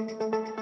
Música